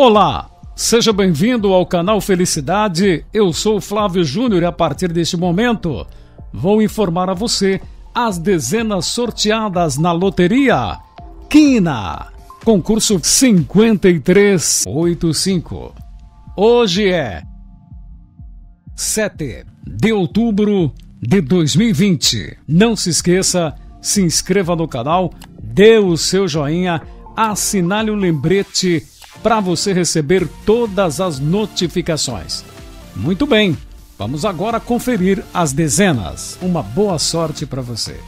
Olá, seja bem-vindo ao canal Felicidade. Eu sou Flávio Júnior e a partir deste momento vou informar a você as dezenas sorteadas na loteria Quina, concurso 5385. Hoje é 7 de outubro de 2020. Não se esqueça, se inscreva no canal, dê o seu joinha, assinale o lembrete para você receber todas as notificações. Muito bem, vamos agora conferir as dezenas. Uma boa sorte para você.